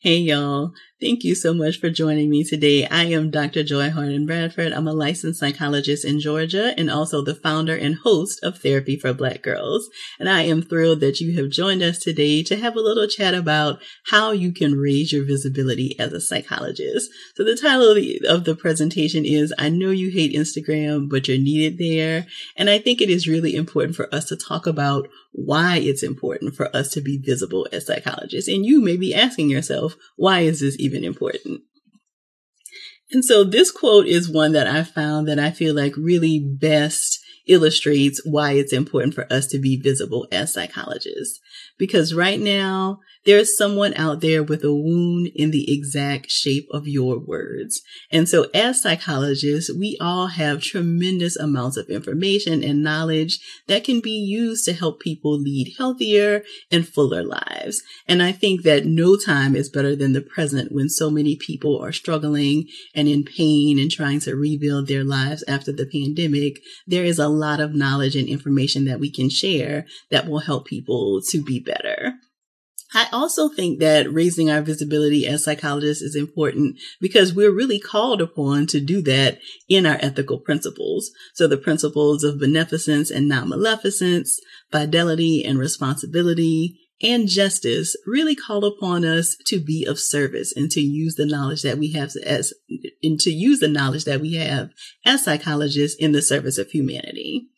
Hey y'all. Thank you so much for joining me today. I am Dr. Joy Harden Bradford. I'm a licensed psychologist in Georgia and also the founder and host of Therapy for Black Girls. And I am thrilled that you have joined us today to have a little chat about how you can raise your visibility as a psychologist. So the title of the, presentation is I know you hate Instagram, but you're needed there. And I think it is really important for us to talk about why it's important for us to be visible as psychologists. And you may be asking yourself, why is this even important? And so this quote is one that I found that I feel like really best illustrates why it's important for us to be visible as psychologists. Because right now, there's someone out there with a wound in the exact shape of your words. And so as psychologists, we all have tremendous amounts of information and knowledge that can be used to help people lead healthier and fuller lives. And I think that no time is better than the present when so many people are struggling and in pain and trying to rebuild their lives after the pandemic. There is a lot of knowledge and information that we can share that will help people to be better. I also think that raising our visibility as psychologists is important because we're really called upon to do that in our ethical principles. So the principles of beneficence and non-maleficence, fidelity and responsibility, and justice really call upon us to be of service and to use the knowledge that we have as, and to use the knowledge that we have as psychologists in the service of humanity.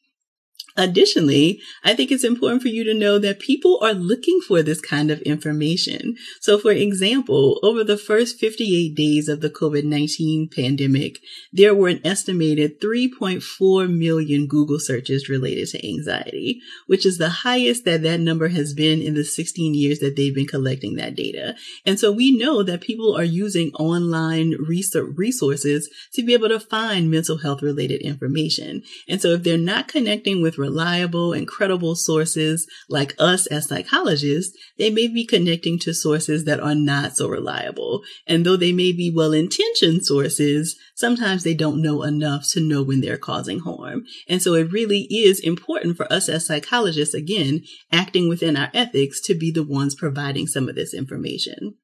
Additionally, I think it's important for you to know that people are looking for this kind of information. So for example, over the first 58 days of the COVID-19 pandemic, there were an estimated 3.4 million Google searches related to anxiety, which is the highest that that number has been in the 16 years that they've been collecting that data. And so we know that people are using online resources to be able to find mental health related information. And so if they're not connecting with reliable and credible sources like us as psychologists, they may be connecting to sources that are not so reliable. And though they may be well-intentioned sources, sometimes they don't know enough to know when they're causing harm. And so it really is important for us as psychologists, again, acting within our ethics to be the ones providing some of this information.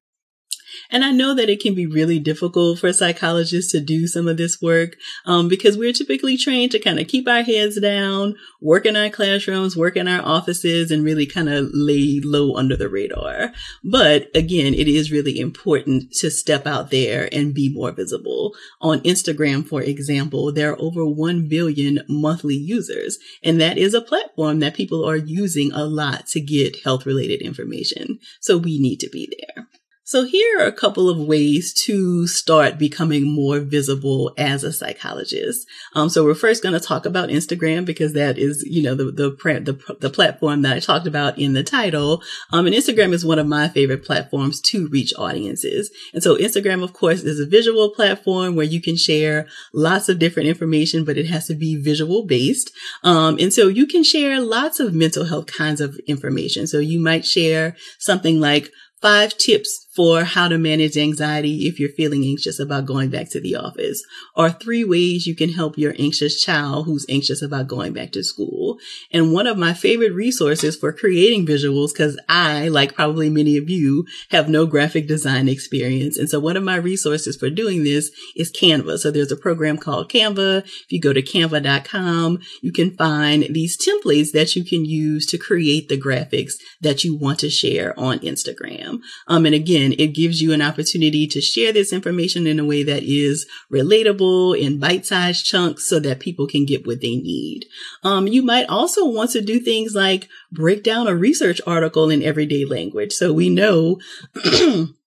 And I know that it can be really difficult for psychologists to do some of this work um, because we're typically trained to kind of keep our heads down, work in our classrooms, work in our offices, and really kind of lay low under the radar. But again, it is really important to step out there and be more visible. On Instagram, for example, there are over 1 billion monthly users, and that is a platform that people are using a lot to get health related information. So we need to be there. So here are a couple of ways to start becoming more visible as a psychologist. Um, so we're first going to talk about Instagram because that is, you know, the, the, the, the platform that I talked about in the title. Um, and Instagram is one of my favorite platforms to reach audiences. And so Instagram, of course, is a visual platform where you can share lots of different information, but it has to be visual based. Um, and so you can share lots of mental health kinds of information. So you might share something like five tips for how to manage anxiety if you're feeling anxious about going back to the office, or three ways you can help your anxious child who's anxious about going back to school. And one of my favorite resources for creating visuals, because I, like probably many of you, have no graphic design experience. And so one of my resources for doing this is Canva. So there's a program called Canva. If you go to canva.com, you can find these templates that you can use to create the graphics that you want to share on Instagram. Um, and again, it gives you an opportunity to share this information in a way that is relatable in bite-sized chunks so that people can get what they need. Um, you might also want to do things like break down a research article in everyday language. So we know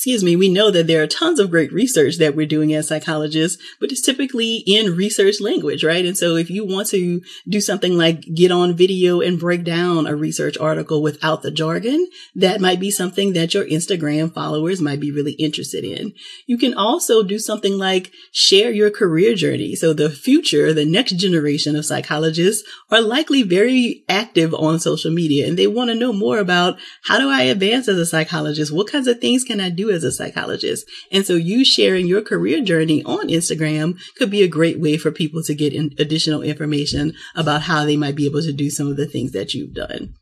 excuse me, we know that there are tons of great research that we're doing as psychologists, but it's typically in research language, right? And so if you want to do something like get on video and break down a research article without the jargon, that might be something that your Instagram followers might be really interested in. You can also do something like share your career journey. So the future, the next generation of psychologists are likely very active on social media and they want to know more about how do I advance as a psychologist? What kinds of things can I do as a psychologist. And so you sharing your career journey on Instagram could be a great way for people to get in additional information about how they might be able to do some of the things that you've done.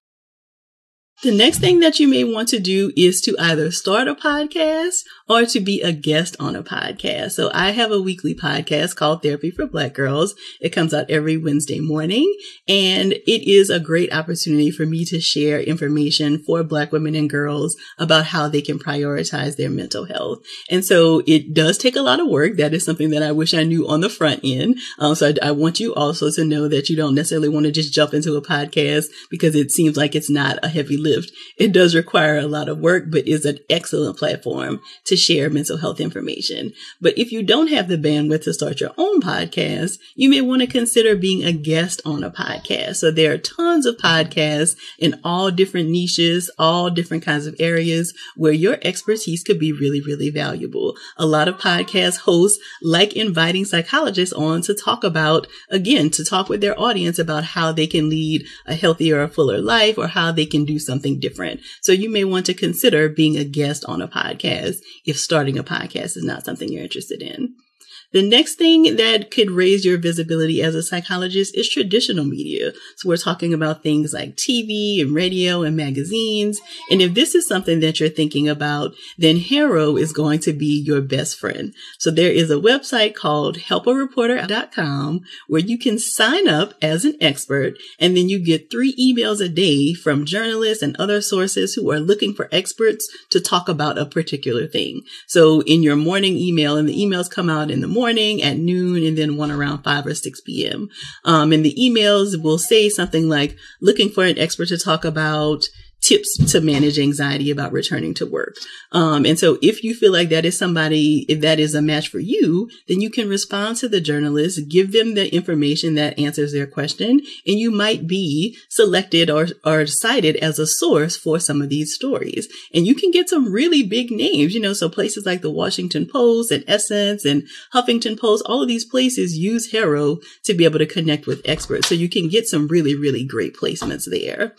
The next thing that you may want to do is to either start a podcast or to be a guest on a podcast. So I have a weekly podcast called Therapy for Black Girls. It comes out every Wednesday morning and it is a great opportunity for me to share information for Black women and girls about how they can prioritize their mental health. And so it does take a lot of work. That is something that I wish I knew on the front end. Um, so I, I want you also to know that you don't necessarily want to just jump into a podcast because it seems like it's not a heavy lift. It does require a lot of work, but is an excellent platform to share mental health information. But if you don't have the bandwidth to start your own podcast, you may want to consider being a guest on a podcast. So there are tons of podcasts in all different niches, all different kinds of areas where your expertise could be really, really valuable. A lot of podcast hosts like inviting psychologists on to talk about, again, to talk with their audience about how they can lead a healthier fuller life or how they can do something different. So you may want to consider being a guest on a podcast if starting a podcast is not something you're interested in. The next thing that could raise your visibility as a psychologist is traditional media. So we're talking about things like TV and radio and magazines. And if this is something that you're thinking about, then HARO is going to be your best friend. So there is a website called helpareporter.com where you can sign up as an expert and then you get three emails a day from journalists and other sources who are looking for experts to talk about a particular thing. So in your morning email and the emails come out in the morning, at noon, and then one around 5 or 6 p.m. Um, and the emails will say something like looking for an expert to talk about tips to manage anxiety about returning to work. Um, and so if you feel like that is somebody, if that is a match for you, then you can respond to the journalist, give them the information that answers their question, and you might be selected or, or cited as a source for some of these stories. And you can get some really big names, you know, so places like the Washington Post and Essence and Huffington Post, all of these places use HARO to be able to connect with experts. So you can get some really, really great placements there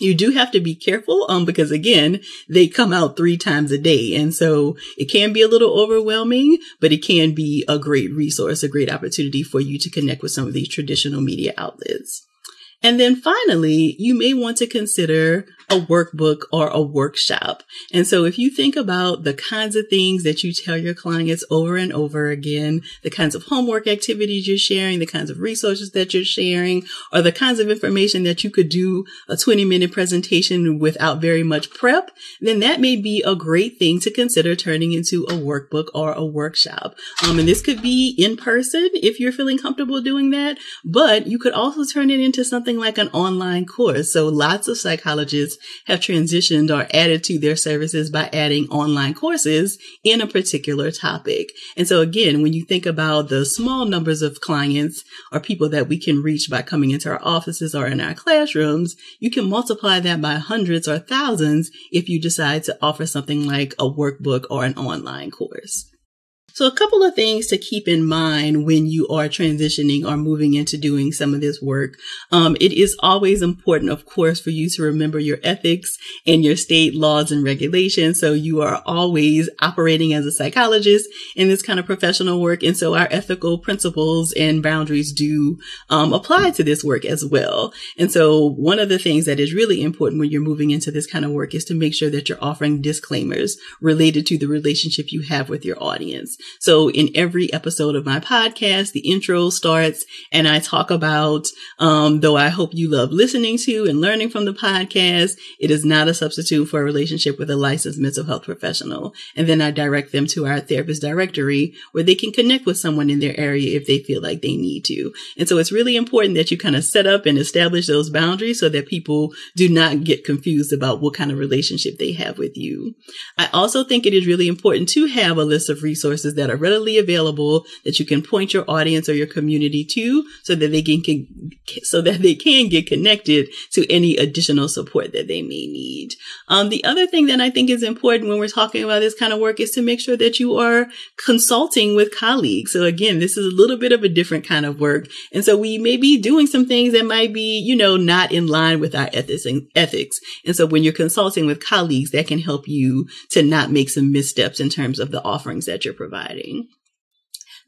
you do have to be careful um because again they come out three times a day. And so it can be a little overwhelming but it can be a great resource a great opportunity for you to connect with some of these traditional media outlets and then finally, you may want to consider a workbook or a workshop. And so if you think about the kinds of things that you tell your clients over and over again, the kinds of homework activities you're sharing, the kinds of resources that you're sharing, or the kinds of information that you could do a 20 minute presentation without very much prep, then that may be a great thing to consider turning into a workbook or a workshop. Um, and this could be in person if you're feeling comfortable doing that, but you could also turn it into something something like an online course. So lots of psychologists have transitioned or added to their services by adding online courses in a particular topic. And so again, when you think about the small numbers of clients or people that we can reach by coming into our offices or in our classrooms, you can multiply that by hundreds or thousands if you decide to offer something like a workbook or an online course. So a couple of things to keep in mind when you are transitioning or moving into doing some of this work. Um, it is always important, of course, for you to remember your ethics and your state laws and regulations. So you are always operating as a psychologist in this kind of professional work. And so our ethical principles and boundaries do um, apply to this work as well. And so one of the things that is really important when you're moving into this kind of work is to make sure that you're offering disclaimers related to the relationship you have with your audience. So in every episode of my podcast, the intro starts and I talk about, um, though I hope you love listening to and learning from the podcast, it is not a substitute for a relationship with a licensed mental health professional. And then I direct them to our therapist directory where they can connect with someone in their area if they feel like they need to. And so it's really important that you kind of set up and establish those boundaries so that people do not get confused about what kind of relationship they have with you. I also think it is really important to have a list of resources resources that are readily available that you can point your audience or your community to so that they can, can so that they can get connected to any additional support that they may need. Um, the other thing that I think is important when we're talking about this kind of work is to make sure that you are consulting with colleagues. So again, this is a little bit of a different kind of work. And so we may be doing some things that might be, you know, not in line with our ethics and ethics. And so when you're consulting with colleagues, that can help you to not make some missteps in terms of the offerings that you're providing providing.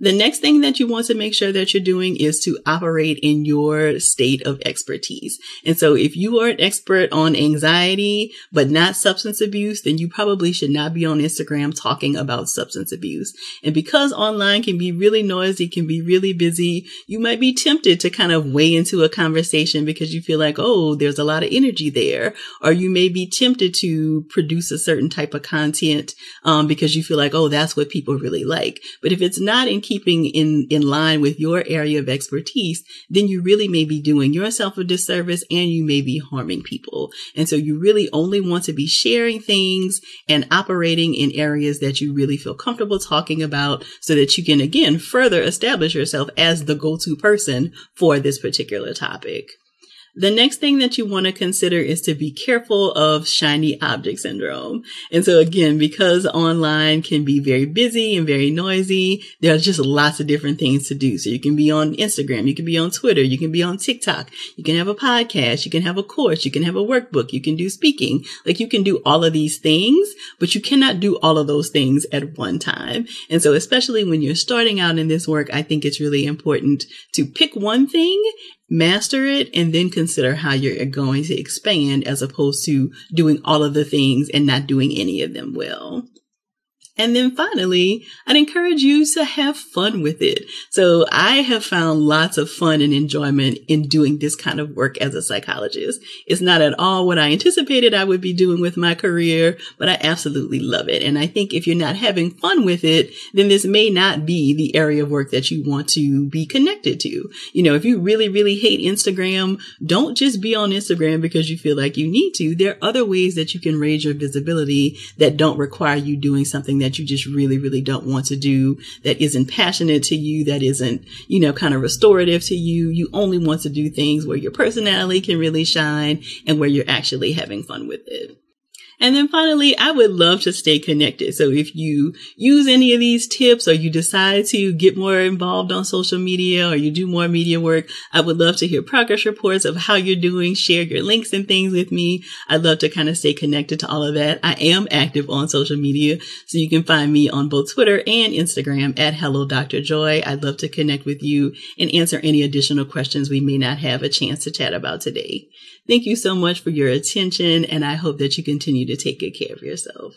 The next thing that you want to make sure that you're doing is to operate in your state of expertise. And so if you are an expert on anxiety, but not substance abuse, then you probably should not be on Instagram talking about substance abuse. And because online can be really noisy, can be really busy, you might be tempted to kind of weigh into a conversation because you feel like, oh, there's a lot of energy there. Or you may be tempted to produce a certain type of content um, because you feel like, oh, that's what people really like. But if it's not in in, in line with your area of expertise, then you really may be doing yourself a disservice and you may be harming people. And so you really only want to be sharing things and operating in areas that you really feel comfortable talking about so that you can again further establish yourself as the go-to person for this particular topic. The next thing that you want to consider is to be careful of shiny object syndrome. And so again, because online can be very busy and very noisy, there's just lots of different things to do. So you can be on Instagram, you can be on Twitter, you can be on TikTok, you can have a podcast, you can have a course, you can have a workbook, you can do speaking. Like you can do all of these things, but you cannot do all of those things at one time. And so especially when you're starting out in this work, I think it's really important to pick one thing master it and then consider how you're going to expand as opposed to doing all of the things and not doing any of them well. And then finally, I'd encourage you to have fun with it. So I have found lots of fun and enjoyment in doing this kind of work as a psychologist. It's not at all what I anticipated I would be doing with my career, but I absolutely love it. And I think if you're not having fun with it, then this may not be the area of work that you want to be connected to. You know, if you really, really hate Instagram, don't just be on Instagram because you feel like you need to. There are other ways that you can raise your visibility that don't require you doing something that you just really, really don't want to do, that isn't passionate to you, that isn't, you know, kind of restorative to you. You only want to do things where your personality can really shine and where you're actually having fun with it. And then finally, I would love to stay connected. So if you use any of these tips or you decide to get more involved on social media or you do more media work, I would love to hear progress reports of how you're doing. Share your links and things with me. I'd love to kind of stay connected to all of that. I am active on social media. So you can find me on both Twitter and Instagram at Hello Dr. Joy. I'd love to connect with you and answer any additional questions we may not have a chance to chat about today. Thank you so much for your attention, and I hope that you continue to take good care of yourself.